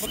Hadi